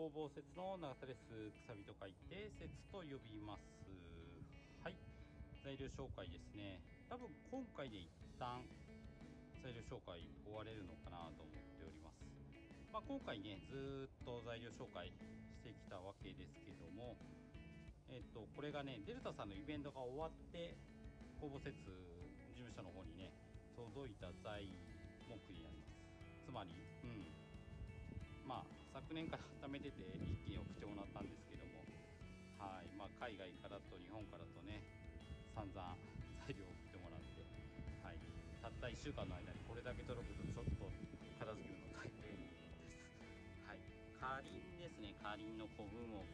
工房節の長さですくさびと書いて節と呼びます。はい。材料紹介ですね。多分今回で一旦材料紹介終われるのかなと思っております。まあ、今回ねずっと材料紹介してきたわけですけどもえっとこれがねデルタさんのイベントが終わって工房節事務所の方にね届いた材木になります。つまりうん。まあ昨年から貯めてて一気に送ってもらったんですけどもはいまあ海外からと日本からとね散々材料を送ってもらってはいたった1週間の間にこれだけ届くとちょっと片付けるの大変です。はいかりんですね。かりんの古文木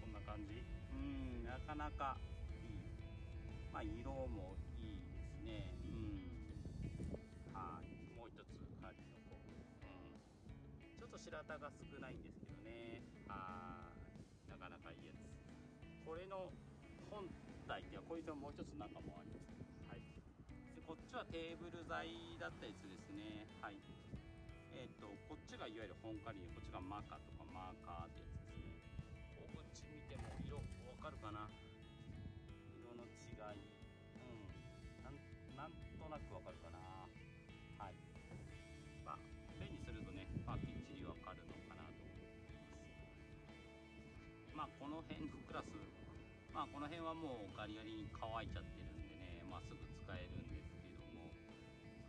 こんな感じ？うんなかなかいい。まあ色も白田が少ないんですけどね。はい。なかなかいいやつ。これの本体ってこいつはもう一つ中もあります。はい。でこっちはテーブル材だったやつですね。はい。えっ、ー、とこっちがいわゆる本カリでこっちがマカとかマーカーってやつ。この辺のクラスまあこの辺はもうガリガリに乾いちゃってるんでねまあすぐ使えるんですけども。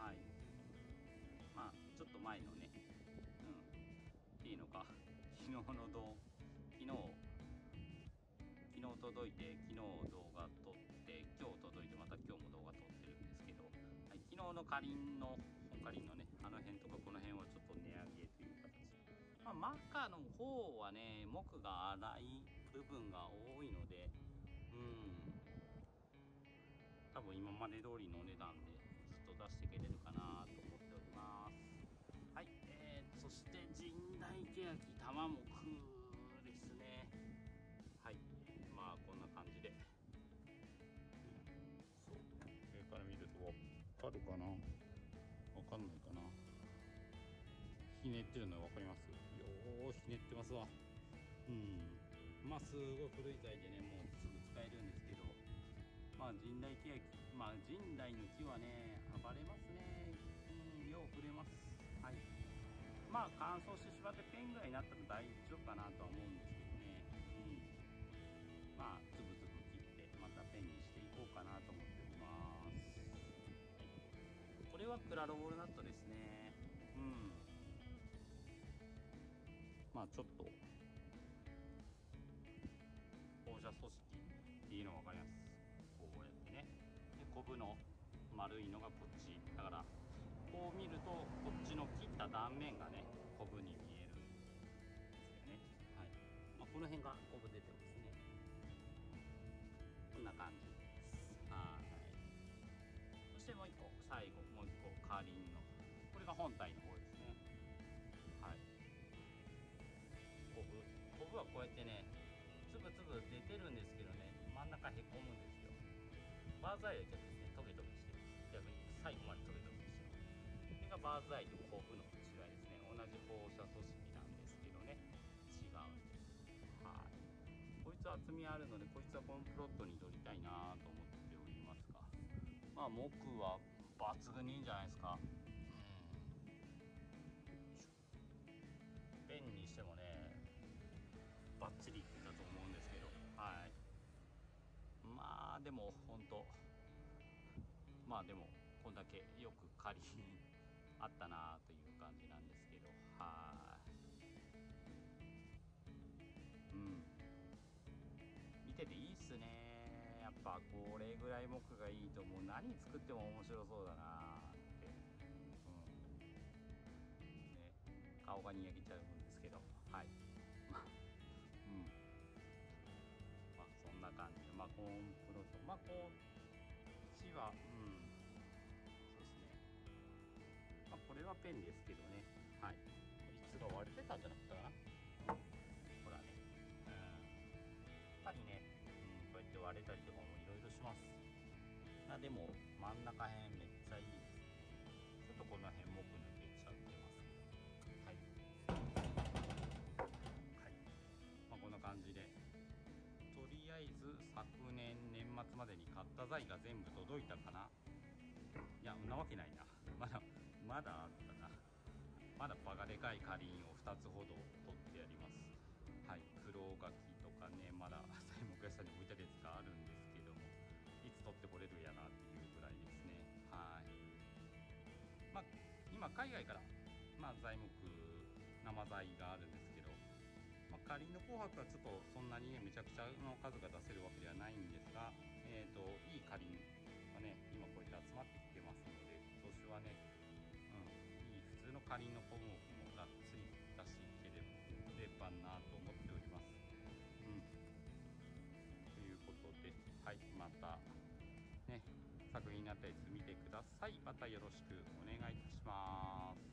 はい。まあちょっと前のねうん。っていのか。昨日の動昨日昨日届いて昨日動画撮って今日届いてまた今日も動画撮ってるんですけど、はい、昨日のかりんのかりんのねあの辺とかこの辺はちょっと値上げまあ、マッカの方はね木が粗い部分が多いのでうん。多分今まで通りのお値段でずっと出していけれるかなと思っております。はい、えー、そして神代欅玉木ですね。はいまあこんな感じで。上から見ると分かるかな？分かんないかな？ひねってるの分かります？よーひねってますわ。うん。まあすごい古い材でねもうすぐ使えるんですけど。まあ神代欅まあ神代の木はね暴れますね。うんよう触れます。はい。まあ乾燥してしまってペンぐらいになったら大丈夫かなとは思うんですけどね。うん。まあつぶつぶ切ってまたペンにしていこうかなと思っております、はい、これはクラロボールナットですねまあちょっと放射組織っていうの分かります？こうやってね。でコブの丸いのがこっち。だからこう見るとこっちの切った断面がねコブに見えるんですよね。はい、まあ、この辺がコブ出てますね。こんな感じです。はい。そしてもう一個最後もう一個カーリンの。これが本体の方こうやってねつぶつ出てるんですけどね真ん中へこむんですよ。バーズアイは逆ですねトゲトゲしてる。逆に最後までトゲトゲしてる。これがバーズアイとコブの違いですね。同じ放射組織なんですけどね。違うんです。はい。こいつは厚みあるのでこいつはこのプロットに取りたいなと思っておりますが。まあ木はでも本当まあでもこんだけよく仮に あったなという感じなんですけどはい。うん。見てていいっすね。やっぱこれぐらい木がいいともう何作っても面白そうだなって。うん。ね。顔がにやけちゃうんですけど。はい。うん。まあそんな感じ。でまあコーンプロとまあこっちはうん。そうですね。まあこれはペンですけどね。はい。質が割れてたんじゃなかったかな。ほらね。うん。やっぱりね、うん、こうやって割れたりとかもいろいろします。あでも真ん中辺めっちゃいいです。ちょっとこの辺あえず昨年年末までに買った材が全部届いたかな。いやんなわけないな。まだまだあったな。まだバカでかいかりんを2つほど取ってあります。はい黒柿とかねまだ材木屋さんに置いたやつがあるんですけども。いつ取ってこれるやなっていうぐらいですね。はい。まあ今海外からまあ材木生材があるんです、仮の紅白はちょっとそんなにねめちゃくちゃの数が出せるわけではないんですが、えーと、いいかりんがね今こうやって集まってきてますので今年はね、うん、いい普通のかりんの紅白もがっつり出していければなと思っております。うん、ということで、はい、またね作品になったやつ見てください。またよろしくお願いいたします。